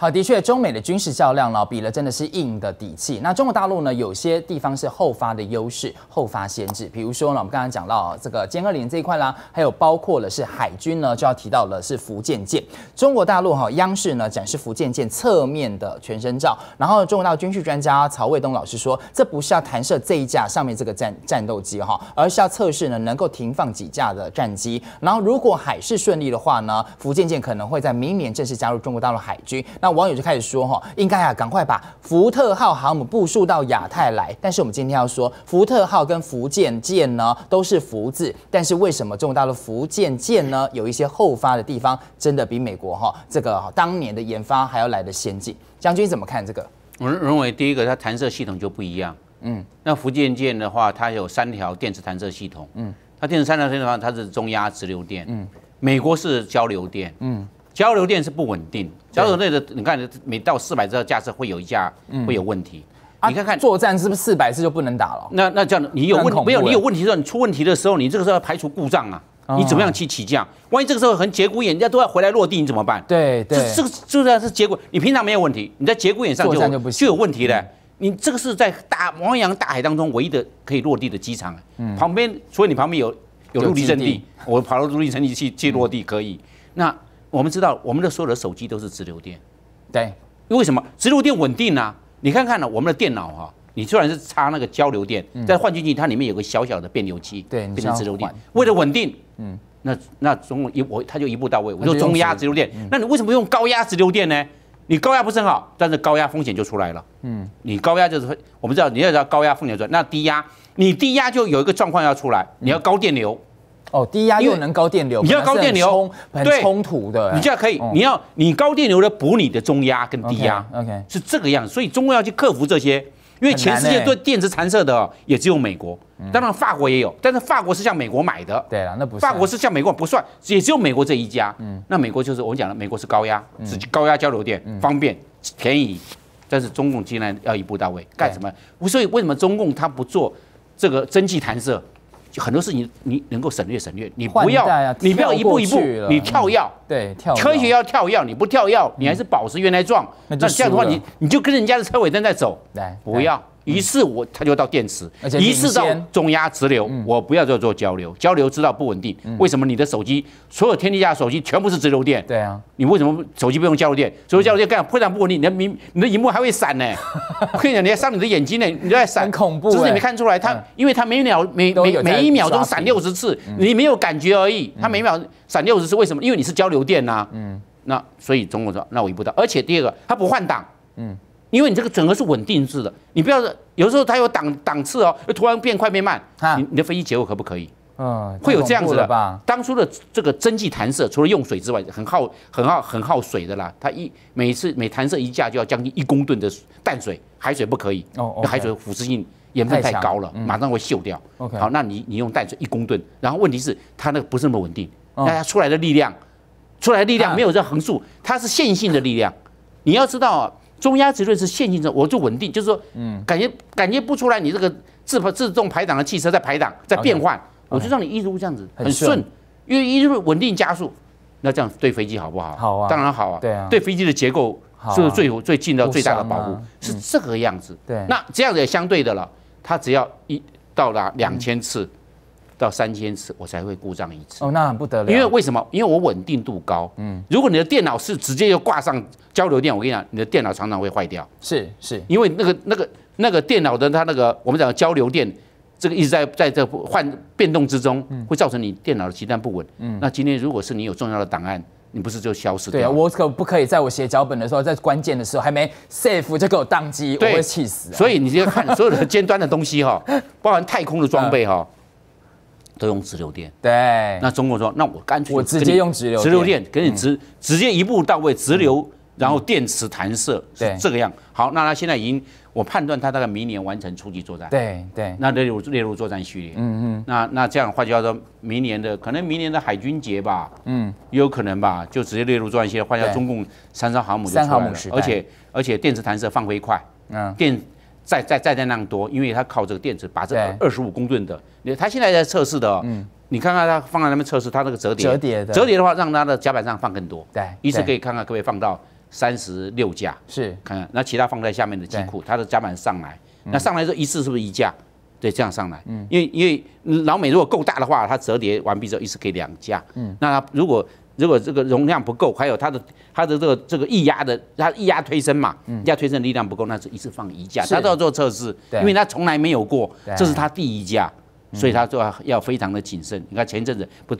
好，的确，中美的军事较量呢，比了真的是硬的底气。那中国大陆呢，有些地方是后发的优势，后发先至。比如说呢，我们刚刚讲到这个歼二零这一块啦，还有包括了是海军呢，就要提到了是福建舰。中国大陆哈央视呢展示福建舰侧面的全身照，然后中国大陆军事专家曹卫东老师说，这不是要弹射这一架上面这个战战斗机哈，而是要测试呢能够停放几架的战机。然后如果海事顺利的话呢，福建舰可能会在明年正式加入中国大陆海军。那网友就开始说哈，应该啊赶快把福特号航母部署到亚太来。但是我们今天要说，福特号跟福建舰呢都是福字，但是为什么中国大陆福建舰呢有一些后发的地方，真的比美国哈这个当年的研发还要来的先进？将军怎么看这个？我认为第一个，它弹射系统就不一样。嗯，那福建舰的话，它有三条电磁弹射系统。嗯，它电磁三条系统它是中压直流电。嗯，美国是交流电。嗯。交流电是不稳定，交流电的你看，每到四百次架次会有一架会有问题。你看看作战是不是四百次就不能打了？那那这样你有问题没有？你有问题的时候，你出问题的时候，你这个时候要排除故障啊，你怎么样去起降？万一这个时候很节骨眼，人家都要回来落地，你怎么办？对对，这个就算是节骨，你平常没有问题，你在节骨眼上就就有问题了。你这个是在大汪洋大海当中唯一的可以落地的机场，旁边除了你旁边有有陆地阵地，我跑到陆地阵地去去落地可以。那我们知道，我们的所有的手机都是直流电，对，因为什么？直流电稳定啊！你看看呢，我们的电脑哈，你虽然是插那个交流电，但换进去，它里面有个小小的变流器，对，变成直流电。为了稳定，嗯，那那中一我它就一步到位。我说中压直流电，那你为什么用高压直流电呢？你高压不是很好，但是高压风险就出来了。嗯，你高压就是我们知道你要知道高压风险出来，那低压你低压就有一个状况要出来，你要高电流。哦，低压又能高电流，你要高电流，很冲突的。你这样可以，你要你高电流的补你的中压跟低压，OK，是这个样子。所以中国要去克服这些，因为全世界对电子弹射的也只有美国，当然法国也有，但是法国是向美国买的。对啊，那不法国是向美国不算，也只有美国这一家。嗯，那美国就是我讲的，美国是高压，是高压交流电，方便便宜，但是中共竟然要一步到位，干什么？所以为什么中共他不做这个蒸汽弹射？就很多事情你能够省略省略，你不要你不要一步一步你跳跃，对跳科学要跳药，你不跳药，你还是保持原来状，那这样的话你你就跟人家的车尾灯在走，不要。一次我它就到电池，一次到中压直流，我不要再做交流，交流知道不稳定。为什么你的手机所有天底下手机全部是直流电？对啊，你为什么手机不用交流电？所以交流电干非常不稳定，你的屏你的荧幕还会闪呢。我跟你讲，你要伤你的眼睛呢，你在闪，恐怖。只是你没看出来，它因为它每秒每每每一秒钟闪六十次，你没有感觉而已。它每秒闪六十次，为什么？因为你是交流电呐。嗯，那所以中国说，那我一步到。而且第二个，它不换挡。嗯。因为你这个整个是稳定制的，你不要有时候它有档档次哦，突然变快变慢，你你的飞机结构可不可以？嗯，会有这样子的吧？当初的这个蒸汽弹射，除了用水之外，很耗很耗很耗水的啦。它一每次每弹射一架就要将近一公吨的淡水，海水不可以，哦，海水腐蚀性盐分太高了，马上会锈掉。OK，好，那你你用淡水一公吨，然后问题是它那个不是那么稳定，那它出来的力量，出来的力量没有这横竖，它是线性的力量，你要知道啊。中压直论是线性的，我就稳定，就是说，嗯，感觉感觉不出来你这个自自动排档的汽车在排档在变换，我就让你一路这样子很顺，因为一路稳定加速，那这样对飞机好不好？好啊，当然好啊，对啊，对飞机的结构是最最尽到最大的保护，是这个样子。对，那这样子也相对的了，它只要一到达两千次。到三千次我才会故障一次哦，那很不得了。因为为什么？因为我稳定度高。嗯，如果你的电脑是直接就挂上交流电，我跟你讲，你的电脑常常会坏掉。是是，因为那个那个那个电脑的它那个我们讲交流电，这个一直在在这换变动之中，会造成你电脑的极端不稳。嗯，那今天如果是你有重要的档案，你不是就消失掉？对啊，我可不可以在我写脚本的时候，在关键的时候还没 save 就给我宕机？我会气死。所以你就看所有的尖端的东西哈，包含太空的装备哈。都用直流电，对。那中国说，那我干脆我直接用直流直流电，给你直直接一步到位，直流，然后电池弹射，是这个样。好，那他现在已经，我判断他大概明年完成初级作战。对对。那列入列入作战序列。嗯嗯。那那这样的话就要说，明年的可能明年的海军节吧，嗯，也有可能吧，就直接列入作战序列，换叫中共三艘航母就出来了。而且而且电磁弹射放飞快，嗯，电。再再再再那样多，因为它靠这个电池把这二十五公吨的，你它现在在测试的，嗯，你看看它放在那边测试，它那个折叠折叠的折叠的话，让它的甲板上放更多，对，一次可以看看可不可以放到三十六架，是。看看，那其他放在下面的机库，它的甲板上来，那上来之后一次是不是一架？对，这样上来，嗯，因为因为老美如果够大的话，它折叠完毕之后一次可以两架，嗯，那它如果如果这个容量不够，还有它的它的这个这个液压的，它液压推升嘛，液压推升力量不够，那是一次放一架，它都要做测试，因为它从来没有过，这是它第一架，所以它就要要非常的谨慎。你看前阵子不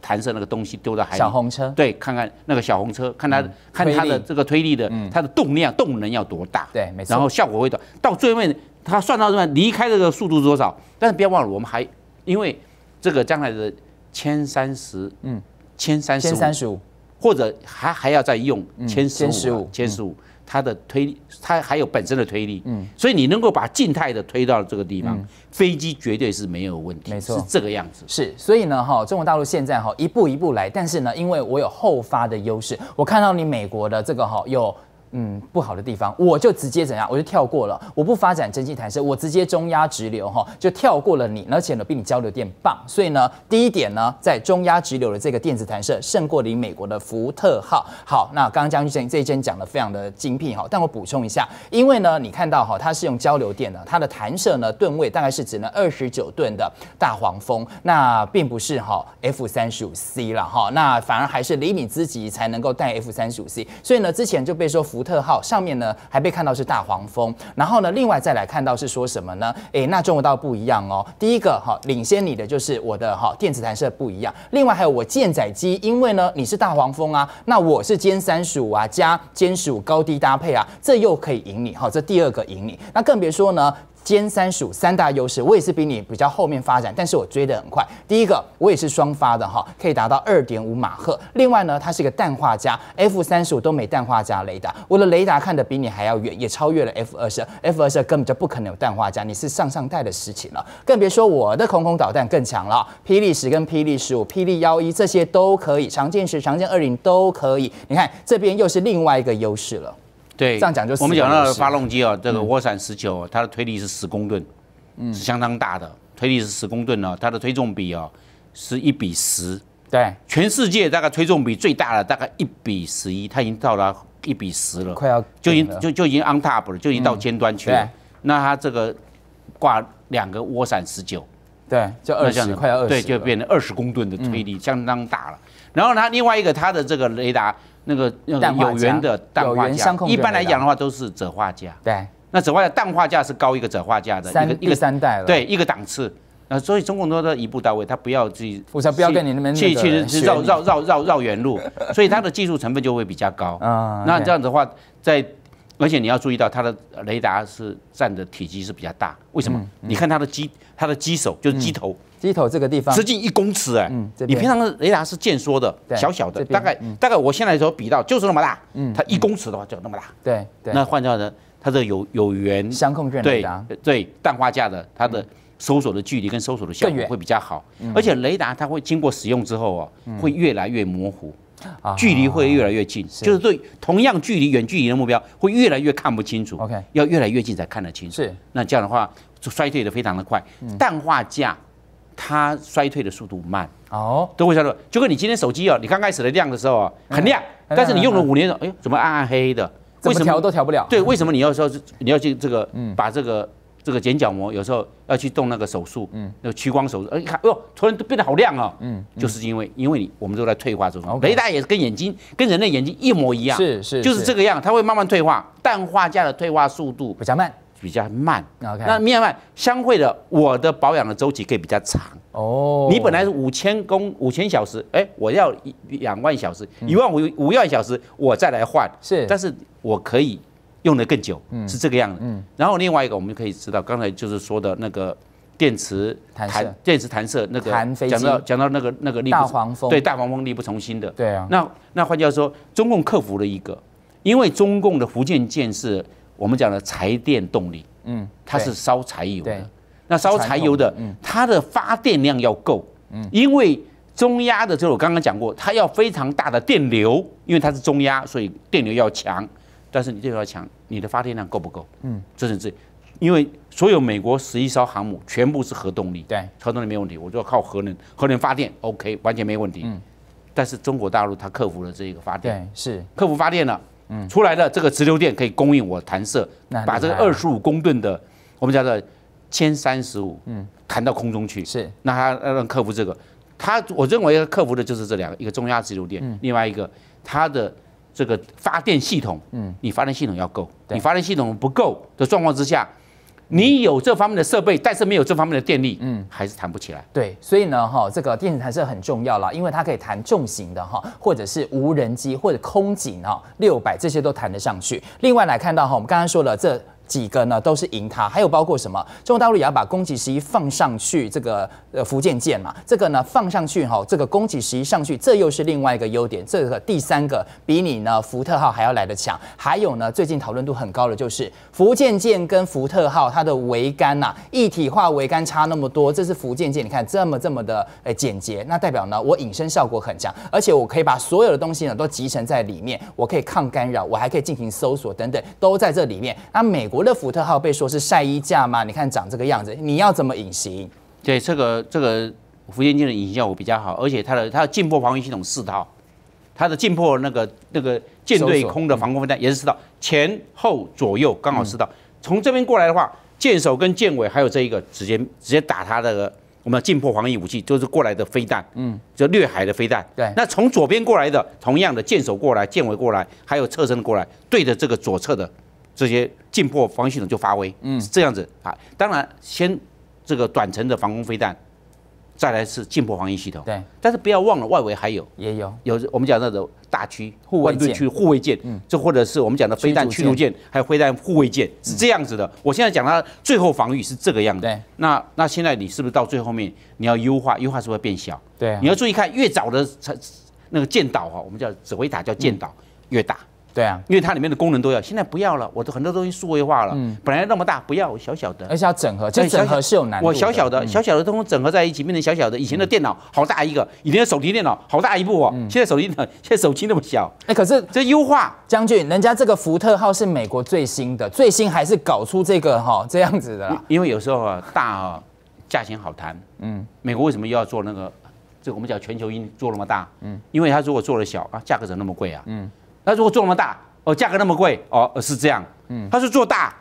弹射那个东西丢到海里，小红车，对，看看那个小红车，看它看它的这个推力的，它的动量动能要多大，对，没错，然后效果会短，到最后面。它算到这边离开这个速度是多少？但是不要忘了，我们还因为这个将来的千三十，嗯，千三十，千三十五，或者还还要再用千十五，千十五，它的推力它还有本身的推力，嗯，所以你能够把静态的推到这个地方，飞机绝对是没有问题，没错，是这个样子。是，所以呢，哈，中国大陆现在哈一步一步来，但是呢，因为我有后发的优势，我看到你美国的这个哈有。嗯，不好的地方，我就直接怎样，我就跳过了，我不发展蒸汽弹射，我直接中压直流哈，就跳过了你，而且呢比你交流电棒，所以呢，第一点呢，在中压直流的这个电子弹射胜过你美国的福特号。好，那刚刚将军这一针讲的非常的精辟哈，但我补充一下，因为呢，你看到哈，它是用交流电的，它的弹射呢吨位大概是只能二十九吨的大黄蜂，那并不是哈 F 三十五 C 了哈，那反而还是厘米之级才能够带 F 三十五 C，所以呢，之前就被说福。福特号上面呢还被看到是大黄蜂，然后呢，另外再来看到是说什么呢？诶，那中国道不一样哦。第一个哈，领先你的就是我的哈电子弹射不一样。另外还有我舰载机，因为呢你是大黄蜂啊，那我是歼三十五啊加歼十五高低搭配啊，这又可以赢你哈。这第二个赢你，那更别说呢。歼三十五三大优势，我也是比你比较后面发展，但是我追得很快。第一个，我也是双发的哈，可以达到二点五马赫。另外呢，它是一个氮化镓，F 三十五都没氮化镓雷达，我的雷达看得比你还要远，也超越了 F 二十二。F 二十二根本就不可能有氮化镓，你是上上代的事情了。更别说我的空空导弹更强了，霹雳十跟霹雳十五、霹雳幺一这些都可以，长剑十、长剑二零都可以。你看这边又是另外一个优势了。对，这样讲就我们讲到的发动机哦，这个涡闪十九，它的推力是十公吨，嗯，是相当大的，推力是十公吨哦，它的推重比哦是一比十，对，全世界大概推重比最大的大概一比十一，它已经到达一比十了，快要就已经就就已经 on top 了，就已经到尖端去了。那它这个挂两个涡闪十九，对，就二十，快要二十，对，就变成二十公吨的推力，相当大了。然后它另外一个它的这个雷达。那个那个有源的氮化镓，一般来讲的话都是锗化镓。对，那锗化镓氮化镓是高一个锗化镓的，一个一个三代了。对，一个档次。那所以中共都的一步到位，他不要自己，我才不要跟你那边去去绕绕绕绕绕远路，所以它的技术成分就会比较高。啊，那这样子的话，在而且你要注意到它的雷达是占的体积是比较大，为什么？你看它的机它的机手就是机头。机头这个地方。直径一公尺哎，你平常的雷达是渐缩的，小小的，大概大概我现在时候比到就是那么大，嗯，它一公尺的话就那么大，对，那换掉呢，它这个有有源相控阵雷达，对氮化镓的，它的搜索的距离跟搜索的效果会比较好，而且雷达它会经过使用之后哦，会越来越模糊，距离会越来越近，就是对同样距离远距离的目标会越来越看不清楚，OK，要越来越近才看得清楚，是，那这样的话就衰退的非常的快，氮化镓。它衰退的速度慢。哦，都会衰退。就跟你今天手机哦，你刚开始的亮的时候啊，很亮，但是你用了五年了，哎，怎么暗暗黑黑的？为什么？调都调不了？对，为什么你要说你要去这个，把这个这个眼角膜有时候要去动那个手术，嗯，那个屈光手术，哎，看，哟，突然都变得好亮哦，嗯，就是因为因为你我们都在退化中，雷达也是跟眼睛跟人类眼睛一模一样，是是，就是这个样，它会慢慢退化，氮化镓的退化速度。比较慢。比较慢。那面慢相会的，我的保养的周期可以比较长。哦。你本来是五千公五千小时，哎，我要两万小时，一万五五万小时，我再来换是，但是我可以用的更久，是这个样子。嗯，然后另外一个我们可以知道，刚才就是说的那个电池弹电池弹射那个讲到讲到那个那个力大黄蜂。对大黄蜂力不从心的。对啊。那那换句话说，中共克服了一个，因为中共的福建舰是。我们讲的柴电动力，嗯，它是烧柴油的，那烧柴油的，它的发电量要够，嗯，因为中压的，就我刚刚讲过，它要非常大的电流，因为它是中压，所以电流要强，但是你电流要强，你的发电量够不够？嗯，这是这，因为所有美国十一艘航母全部是核动力，对，核动力没问题，我就要靠核能，核能发电，OK，完全没问题，嗯，但是中国大陆它克服了这一个发电，对，是。克服发电了。嗯，出来的这个直流电可以供应我弹射，那把这个二十五公吨的我们叫做歼三十五，嗯，弹到空中去。是。那他要让克服这个，他我认为要克服的就是这两个，一个中压直流电，嗯。另外一个它的这个发电系统，嗯，你发电系统要够，对。你发电系统不够的状况之下，你有这方面的设备，但是没有这方面的电力，嗯，还是弹不起来。对，所以呢，哈，这个电子弹射很重要啦，因为它可以弹重型的哈，或者是无人机或者空警哈，六百这些都弹得上去。另外来看到哈，我们刚刚说了这。几个呢都是赢他，还有包括什么？中国大陆也要把攻击十一放上去，这个呃福建舰嘛，这个呢放上去哈，这个攻击十一上去，这又是另外一个优点。这个第三个比你呢福特号还要来得强。还有呢，最近讨论度很高的就是福建舰跟福特号它的桅杆呐、一体化桅杆差那么多，这是福建舰，你看这么这么的诶简洁，那代表呢我隐身效果很强，而且我可以把所有的东西呢都集成在里面，我可以抗干扰，我还可以进行搜索等等，都在这里面。那美国的福特号被说是晒衣架吗，你看长这个样子，你要怎么隐形？对，这个这个福建舰的隐形效果比较好，而且它的它的近迫防御系统四套，它的近迫那个那个舰队空的防空飞弹也是四套，前后左右刚好四套。从这边过来的话，舰首跟舰尾还有这一个直接直接打它的我们的近迫防御武器，就是过来的飞弹，嗯，就掠海的飞弹。对那从左边过来的，同样的舰首过来，舰尾过来，还有侧身过来，对着这个左侧的这些近迫防御系统就发威，嗯，是这样子啊。当然，先这个短程的防空飞弹，再来是近迫防御系统。对，但是不要忘了外围还有也有有我们讲那种大区护卫区护卫舰，这或者是我们讲的飞弹驱逐舰舰，还有飞弹护卫舰是这样子的。我现在讲它最后防御是这个样子。对，那那现在你是不是到最后面你要优化？优化是不是会变小？对啊你要注意看，越早的那个舰岛哈，我们叫指挥塔叫舰岛越大。对啊，因为它里面的功能都要，现在不要了，我的很多东西数位化了，嗯。本来那么大，不要我小小的，而且要整合，这整合是有难度的。我小小的、嗯。小小的东西整合在一起，变成小小的。以前的电脑好大一个，以前的手提电脑好大一部哦，嗯。现在手提电脑现在手机那么小，哎，可是这优化。将军，人家这个福特号是美国最新的，最新还是搞出这个哈这样子的啦。因为有时候啊大啊价钱好谈，嗯，美国为什么又要做那个？这个我们讲全球音做那么大，嗯，因为它如果做的小啊，价格怎么那么贵啊？嗯，那如果做那么大，哦，价格那么贵，哦，是这样，嗯，他是做大，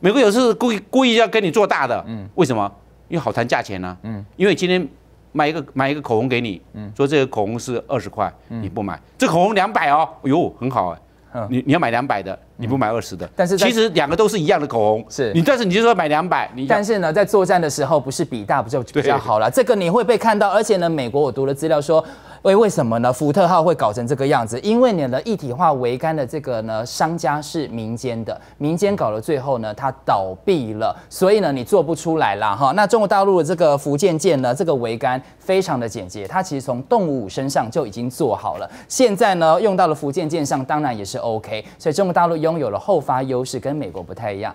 美国有时候故意故意要跟你做大的，嗯，为什么？因为好谈价钱呢、嗯，因为今天买一个买一个口红给你，嗯，说这个口红是二十块，你不买，这口红两百哦，哎呦，很好哎、嗯。你你要买两百的，你不买二十的，但是其实两个都是一样的口红，是。你，但是你就说买两百，你但是呢，在作战的时候，不是比大不就比较好了？这个你会被看到，而且呢，美国我读了资料说。为为什么呢？福特号会搞成这个样子？因为你的一体化桅杆的这个呢，商家是民间的，民间搞了最后呢，它倒闭了，所以呢，你做不出来啦哈。那中国大陆的这个福建舰呢，这个桅杆非常的简洁，它其实从动物身上就已经做好了，现在呢用到了福建舰上，当然也是 OK。所以中国大陆拥有了后发优势，跟美国不太一样。